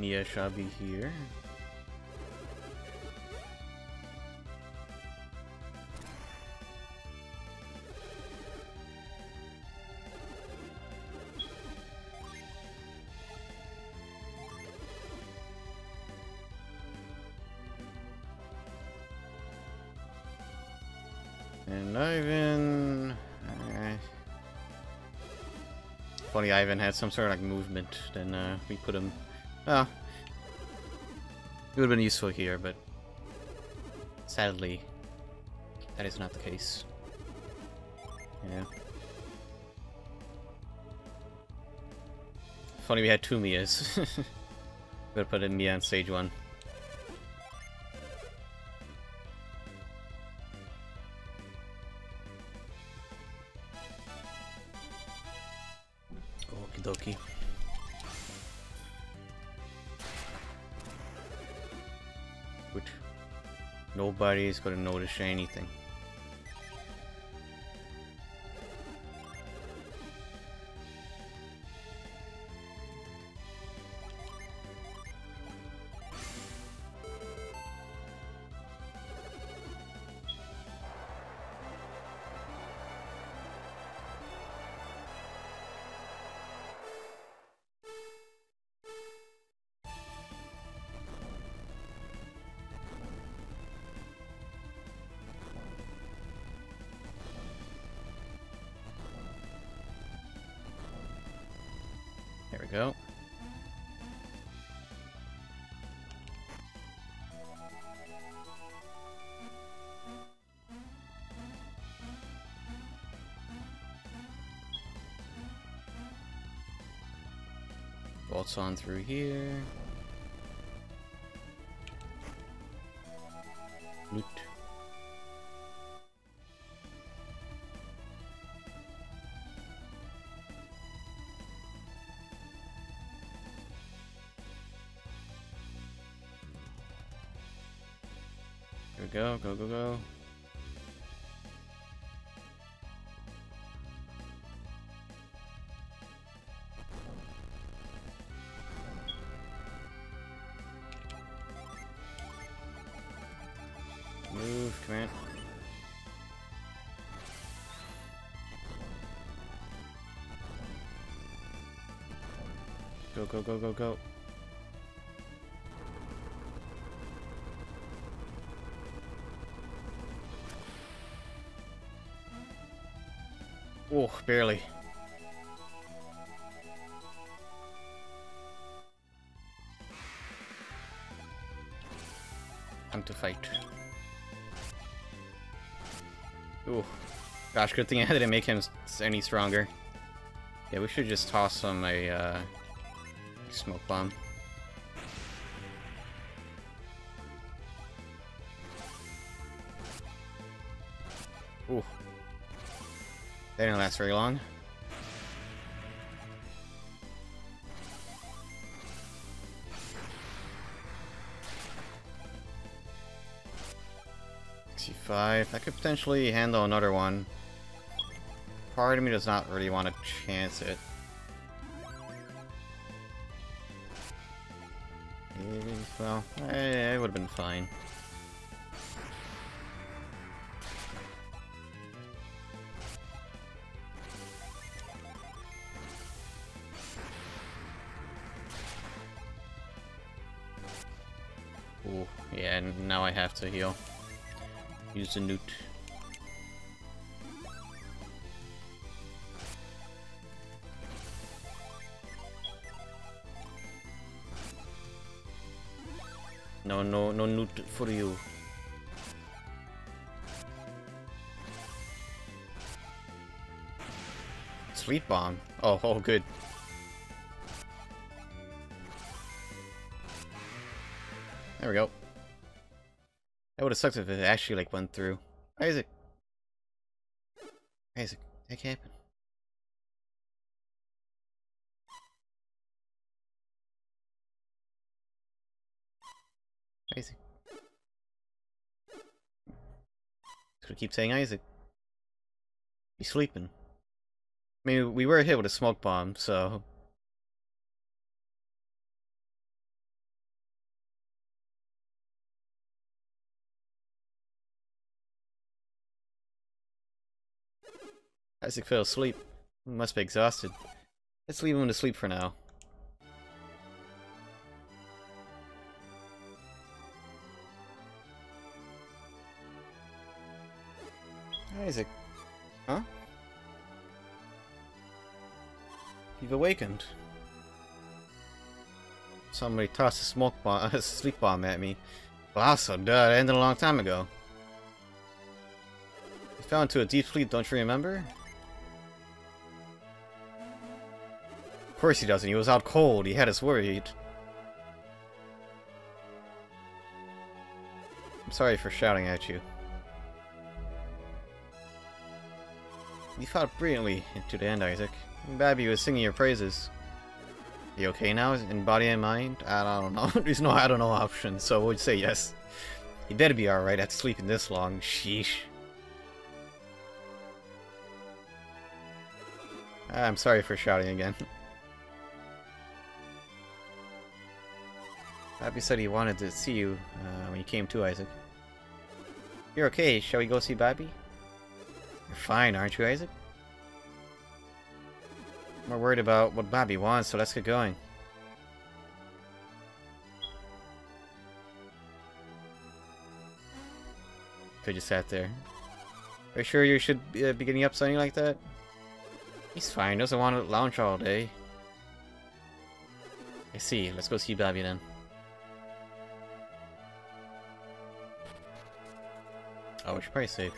Mia shall be here. And Ivan... Funny Ivan had some sort of like movement, then uh, we put him... Well, it would have been useful here, but sadly, that is not the case. Yeah. Funny we had two Mias. Gotta put in Mia on stage one. Okie dokie. Nobody's gonna notice anything. Go. Waltz on through here. Loot. Go, go, go, go, go. Oh, barely. Time to fight. Oh, Gosh, good thing I didn't make him any stronger. Yeah, we should just toss him a, uh, smoke bomb. Ooh. They didn't last very long. Sixty-five. I could potentially handle another one. Part of me does not really want to chance it. Well, eh, I, I would have been fine. Ooh, yeah, and now I have to heal. Use the newt. No, no, no newt for you. Sleep bomb. Oh, oh, good. There we go. That would have sucked if it actually like went through. Isaac. Isaac, take happen. Isaac. Gonna keep saying Isaac. He's sleeping. I mean, we were hit with a smoke bomb, so... Isaac fell asleep. He must be exhausted. Let's leave him to sleep for now. Isaac. Huh? You've awakened. Somebody tossed a smoke bomb, a sleep bomb at me. So duh, it ended a long time ago. He fell into a deep sleep, don't you remember? Of course he doesn't, he was out cold, he had us worried. I'm sorry for shouting at you. You fought brilliantly to the end, Isaac. Babi was singing your praises. You okay now, in body and mind? I don't know. There's no I don't know option, so we'll say yes. You better be alright after sleeping this long. Sheesh. I'm sorry for shouting again. Babi said he wanted to see you uh, when you came to, Isaac. You're okay. Shall we go see Babi? You're fine, aren't you, Isaac? We're worried about what Babi wants, so let's get going. Could just sat there. Are you sure you should uh, be getting up something like that? He's fine, doesn't want to lounge all day. I see, let's go see Babi then. Oh, we should probably save.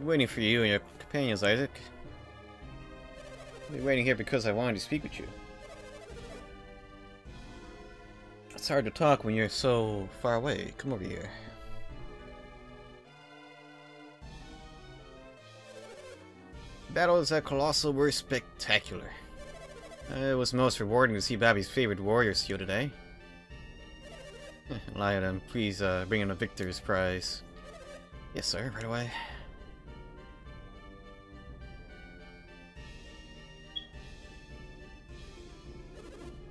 Waiting for you and your companions, Isaac. I've been waiting here because I wanted to speak with you. It's hard to talk when you're so far away. Come over here. Battles at Colosso were spectacular. Uh, it was most rewarding to see Babi's favorite warriors here today. Lionel, please uh, bring in a victor's prize. Yes, sir, right away.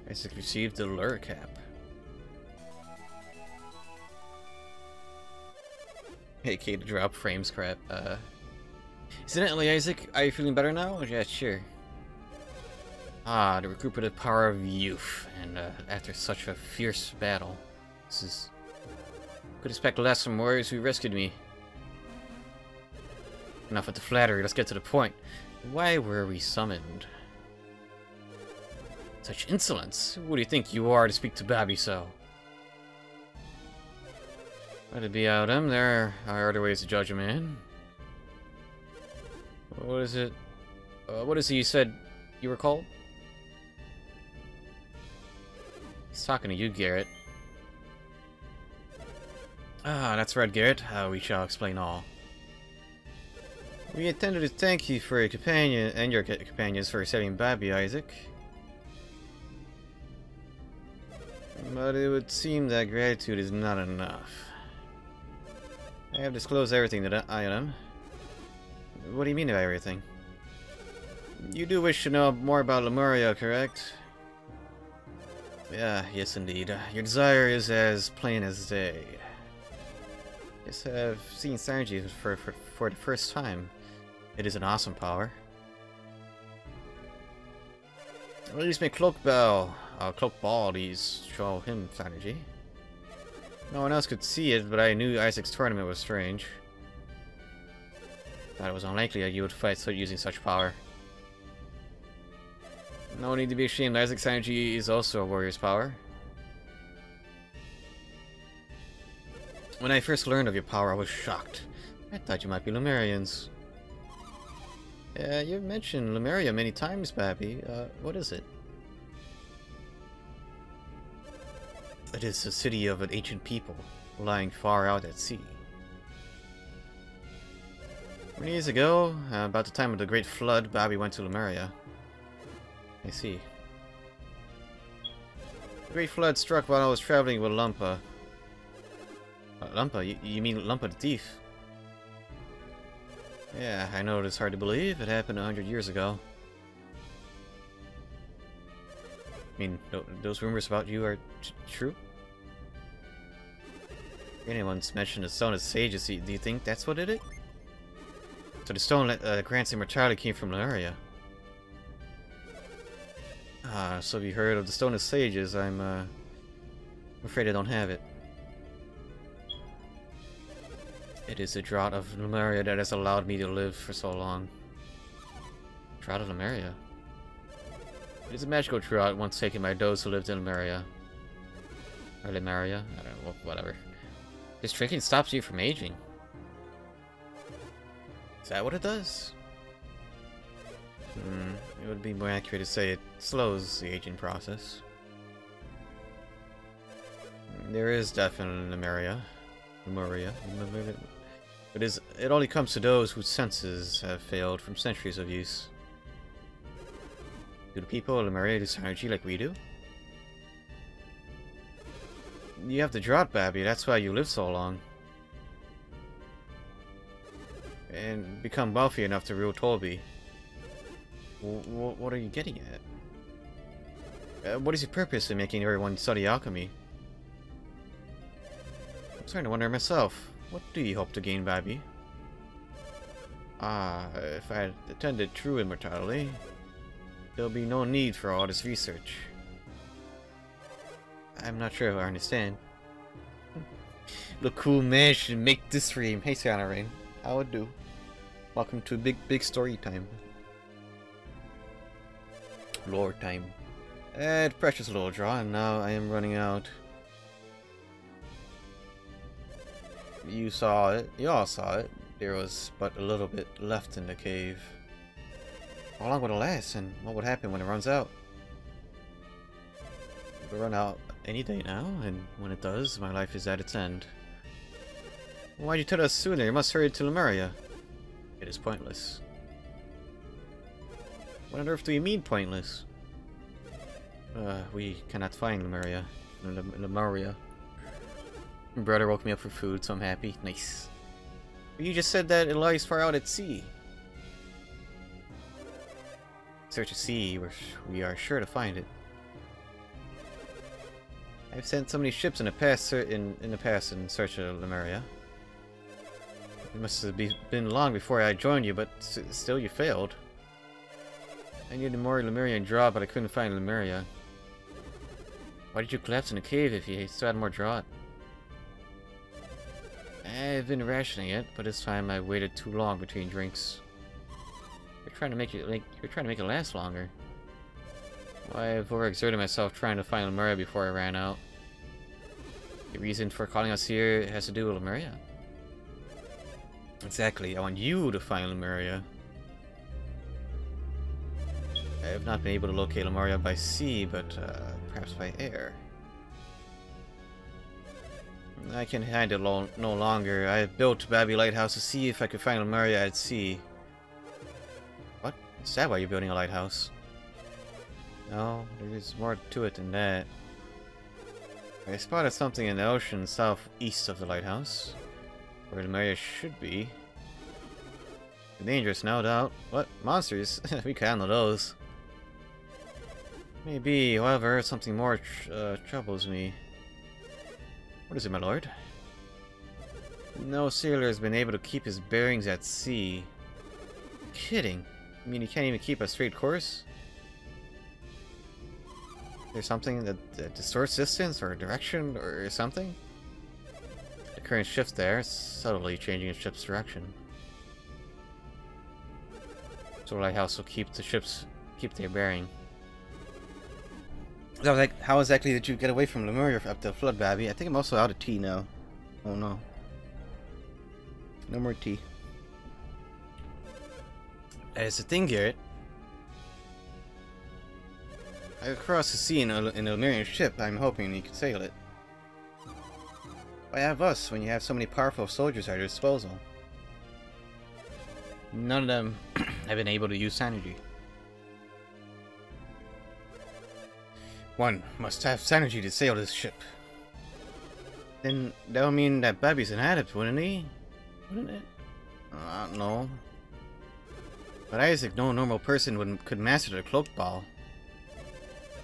Isaac received the lure cap. AK to drop frames crap. Uh, incidentally, Isaac, are you feeling better now? Yeah, sure. Ah, the recuperative power of youth, and uh, after such a fierce battle, this is... Could expect less from warriors who rescued me. Enough with the flattery, let's get to the point. Why were we summoned? Such insolence! Who do you think you are to speak to Babi so? Let it be out of him. There are other ways to judge a man. What is it? Uh, what is it you said you were called? He's talking to you, Garet. Ah, that's right, Garet. Uh, we shall explain all. We intended to thank you for your companion and your companions for saving Babi, Isaac. But it would seem that gratitude is not enough. I have disclosed everything that I am. What do you mean by everything? You do wish to know more about Lemuria, correct? Yeah, yes indeed. Your desire is as plain as day. Yes, I've seen Psynergy for, for, for the first time. It is an awesome power. Release my cloak bell uh, Cloak Ball, these show him Psynergy. No one else could see it, but I knew Isaac's tournament was strange. Thought it was unlikely that you would fight so using such power. No need to be ashamed, Isaac's energy is also a warrior's power. When I first learned of your power, I was shocked. I thought you might be Lemurians. Yeah, you've mentioned Lemuria many times, Babi. Uh, what is it? It is a city of an ancient people, lying far out at sea. Many years ago, uh, about the time of the Great Flood, Babi went to Lemuria. I see. The Great Flood struck while I was traveling with Lunpa. Uh, Lunpa? You, you mean Lunpa the Thief? Yeah, I know it is hard to believe. It happened a hundred years ago. I mean, those rumors about you are true? Anyone's mentioned a son of sages, do you think that's what did? So the stone that uh, grants immortality came from Lemuria. Ah, so have you heard of the Stone of Sages? I'm, uh, afraid I don't have it. It is the drought of Lemuria that has allowed me to live for so long. Drought of Lemuria? It is a magical drought once taken by those who lived in Lemuria. Or Lemuria? I don't know, whatever. This drinking stops you from aging. Is that what it does? Hmm, it would be more accurate to say it slows the aging process. There is definitely Lemuria. Lemuria. It is it only comes to those whose senses have failed from centuries of use. Do the people of Lemuria lose energy like we do? You have the drought, Babi, that's why you live so long and become wealthy enough to rule Tolbi. W what are you getting at? Uh, what is your purpose in making everyone study alchemy? I'm starting to wonder myself. What do you hope to gain, Babi? Ah, if I had attended true immortality, there'll be no need for all this research. I'm not sure if I understand. Look cool man should make this stream. Hey, Sienna Rain. How would do? Welcome to big, big story time. Lore time. And precious little draw, and now I am running out. You saw it. You all saw it. There was but a little bit left in the cave. How long would it last, and what would happen when it runs out? It will run out any day now, and when it does, my life is at its end. Why'd you tell us sooner? You must hurry to Lemuria. It is pointless. What on earth do you mean pointless? Uh, we cannot find Lemuria. Lemuria. My brother woke me up for food, so I'm happy. Nice. But you just said that it lies far out at sea. Search the sea, we're, we are sure to find it. I've sent so many ships in the past in, in the past in search of Lemuria. It must have been long before I joined you, but still you failed. I needed more Lemurian draw, but I couldn't find Lemuria. Why did you collapse in the cave if you still had more draught? I've been rationing it, but this time I waited too long between drinks. You're trying to make it like you're trying to make it last longer. Why I've overexerted myself trying to find Lemuria before I ran out. The reason for calling us here has to do with Lemuria. Exactly, I want you to find Lemuria. I have not been able to locate Lemuria by sea, but uh, perhaps by air. I can handle lo no longer. I built Babi Lighthouse to see if I could find Lemuria at sea. What? Is that why you're building a lighthouse? No, there is more to it than that. I spotted something in the ocean southeast of the lighthouse. Where the Lemuria should be. Dangerous, no doubt. What? Monsters? we can handle those. Maybe, however, something more tr uh, troubles me. What is it, my lord? No sailor has been able to keep his bearings at sea. Kidding. I mean, he can't even keep a straight course? There's something that, that distorts distance or direction or something? Current shift there, subtly changing the ship's direction. So lighthouse will keep the ships keep their bearing. So like, how exactly did you get away from Lemuria up the flood, Babi? I think I'm also out of tea now. Oh no. No more tea. As the thing, Garet. I crossed the sea in a, in a Lemurian ship. I'm hoping you can sail it. Why have us when you have so many powerful soldiers at your disposal? None of them have been able to use Psynergy. One must have Psynergy to sail this ship. Then that would mean that Babi's an adept, wouldn't he? Wouldn't it? I don't know. But Isaac, no normal person would, could master the cloak ball.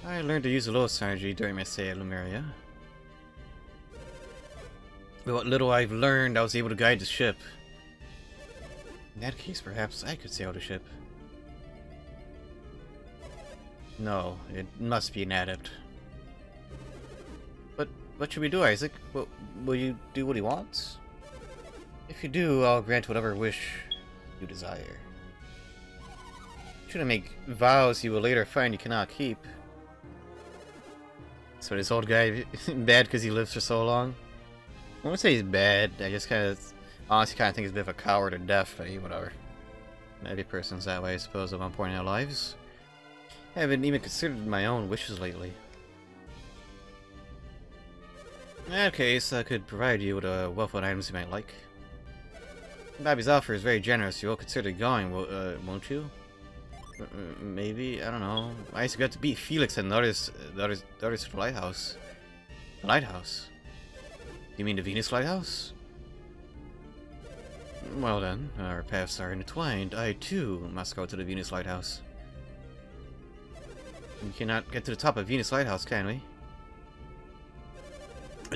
I learned to use the Lotus Psynergy during my stay at Lemuria. With what little I've learned, I was able to guide the ship. In that case, perhaps I could sail the ship. No, it must be an adept. But what should we do, Isaac? Will, will you do what he wants? If you do, I'll grant whatever wish you desire. Shouldn't make vows you will later find you cannot keep. So this old guy bad because he lives for so long? I won't say he's bad, I just kind of, honestly kind of think he's a bit of a coward or deaf, but whatever. Every person's that way, I suppose, at one point in their lives. I haven't even considered my own wishes lately. In that case, I could provide you with a wealth of items you might like. Babi's offer is very generous. You will consider going, uh, won't you? Uh, maybe? I don't know. I used to get to beat Felix and others, the others to the lighthouse. The lighthouse? You mean the Venus lighthouse? Well then, our paths are intertwined. I, too, must go to the Venus lighthouse. We cannot get to the top of Venus lighthouse, can we?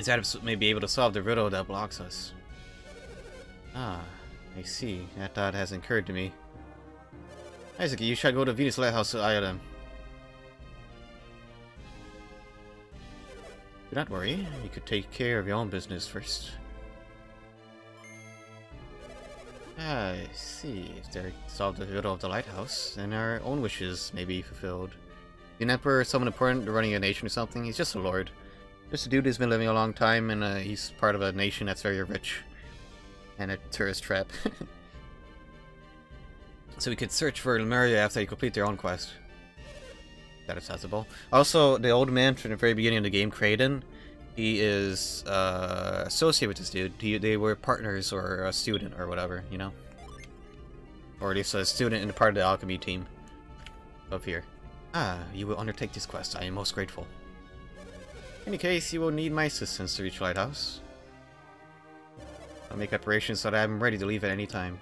Adams may be able to solve the riddle that blocks us. Ah, I see. That thought has occurred to me. Isaac, you should go to Venus Lighthouse to Do not worry, you could take care of your own business first. I see. If they solve the riddle of the lighthouse, then our own wishes may be fulfilled. The Emperor is someone important running a nation or something? He's just a lord. Just a dude who's been living a long time, and uh, he's part of a nation that's very rich. And a tourist trap. so we could search for Lemuria after they complete their own quest. That accessible. Also, the old man from the very beginning of the game, Kraden, he is uh, associated with this dude. He, they were partners or a student or whatever, you know? Or at least a student in the part of the alchemy team of here. Ah, you will undertake this quest. I am most grateful. In any case, you will need my assistance to reach Lighthouse. I'll make preparations so that I'm ready to leave at any time.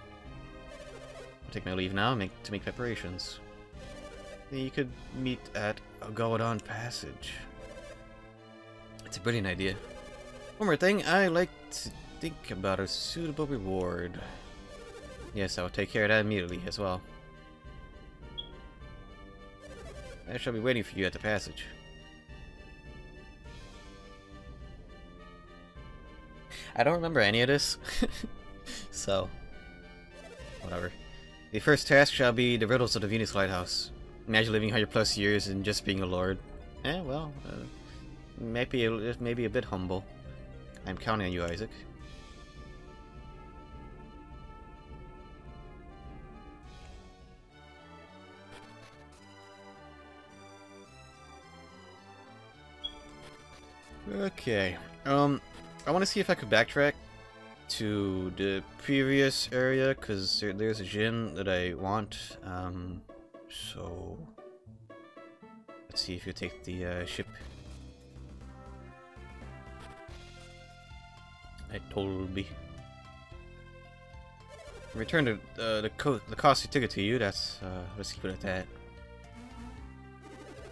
I'll take my leave now make, to make preparations. You could meet at a Ogodon Passage. It's a brilliant idea. One more thing, I like to think about a suitable reward. Yes, I will take care of that immediately as well. I shall be waiting for you at the passage. I don't remember any of this, so whatever. The first task shall be the riddles of the Venus Lighthouse. Imagine living 100 plus years and just being a lord. Eh, well, uh, maybe, a, maybe a bit humble. I'm counting on you, Isaac. Okay, um, I want to see if I could backtrack to the previous area, because there, there's a gym that I want, um, so... Let's see if you take the uh, ship. I told me. Return the uh, the co the costly ticket to you. That's uh, let's keep it at that.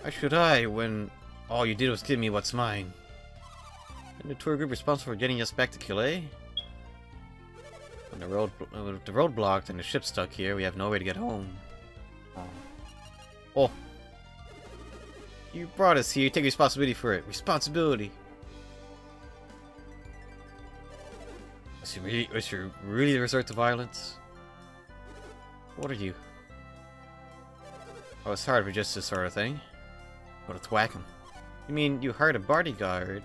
Why should I when all you did was give me what's mine? And the tour group responsible for getting us back to Kalay? When the road, uh, the road blocked and the ship stuck here, we have no way to get home. Oh. You brought us here, you take responsibility for it. Responsibility! Was you really, was you really resort to violence? What are you? Oh, it's hard for just this sort of thing. But it's whacking. You mean you hired a bodyguard?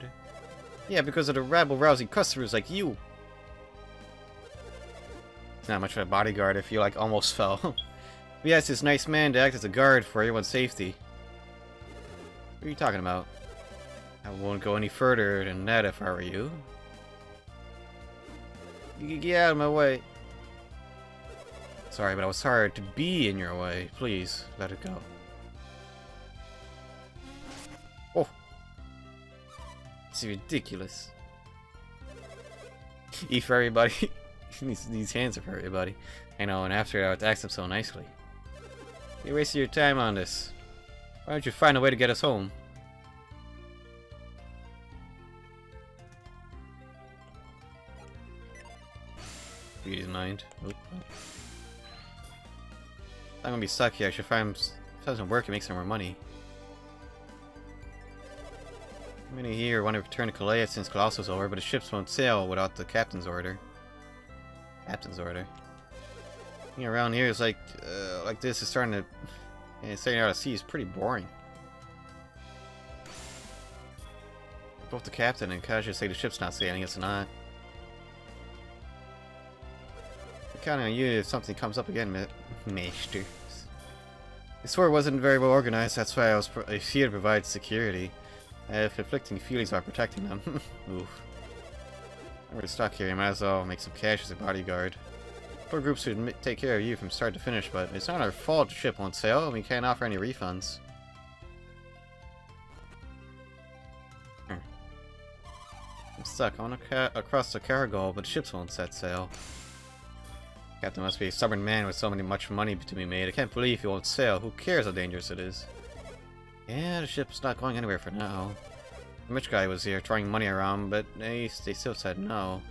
Yeah, because of the rabble-rousing customers like you. It's not much of a bodyguard if you, like, almost fell. we asked this nice man to act as a guard for everyone's safety. What are you talking about? I won't go any further than that if I were you. You get out of my way. Sorry, but I was sorry to be in your way. Please, let it go. Oh. It's ridiculous. Eat for everybody. these, these hands are for everybody. I know, and after I would ask them so nicely. You wasted your time on this. Why don't you find a way to get us home? Read his mind. Oop. I'm gonna be stuck here. I should find. Doesn't work, it makes some more money. Many here want to return to Kalay since Colosso's over, but the ships won't sail without the captain's order. Captain's order. Being around here is like, uh, like this is starting to, and starting out at sea is pretty boring. Both the captain and Kaja say the ship's not sailing, it's not. I'm counting on you if something comes up again, Ma Maester. This war wasn't very well organized, that's why I was here to provide security. If inflicting feelings while protecting them. Oof. We're stuck here, you might as well make some cash as a bodyguard. Poor groups should take care of you from start to finish, but it's not our fault the ship won't sail, and we can't offer any refunds. Hmm. I'm stuck. I want to across the cargo, but ships won't set sail. Captain must be a stubborn man with so many much money to be made. I can't believe he won't sail. Who cares how dangerous it is? Yeah, the ship's not going anywhere for now. The rich guy was here throwing money around, but they, they still said no.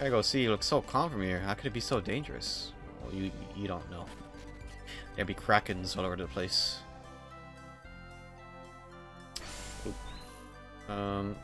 Karagol Sea looks so calm from here. How could it be so dangerous? Well, you you don't know. There'd be krakens all over the place. Oop. Um,